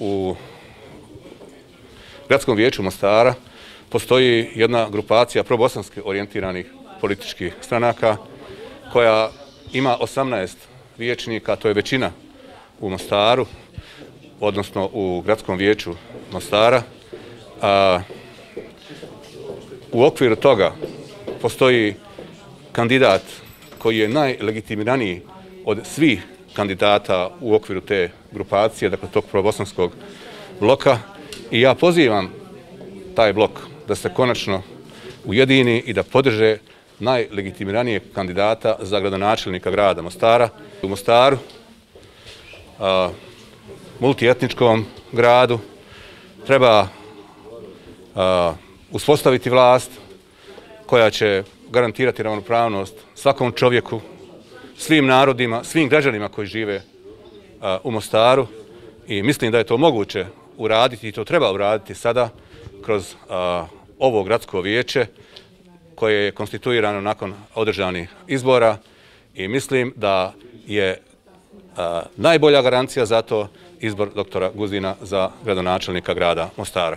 U gradskom vijeću Mostara postoji jedna grupacija probosanske orijentiranih političkih stranaka koja ima 18 vijećnika, to je većina u Mostaru, odnosno u gradskom vijeću Mostara. A, u okviru toga postoji kandidat koji je najlegitimiraniji od svih kandidata u okviru te grupacije, dakle tog probosanskog bloka. I ja pozivam taj blok da se konačno ujedini i da podrže najlegitimiranijeg kandidata za gradonačelnika grada Mostara. U Mostaru, multietničkom gradu, treba uspostaviti vlast koja će garantirati ravnopravnost svakom čovjeku, svim narodima, svim građanima koji žive u Mostaru i mislim da je to moguće uraditi i to treba uraditi sada kroz ovo gradsko vijeće koje je konstituirano nakon održanih izbora i mislim da je najbolja garancija za to izbor doktora Guzina za gradonačelnika grada Mostara.